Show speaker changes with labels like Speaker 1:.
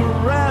Speaker 1: surround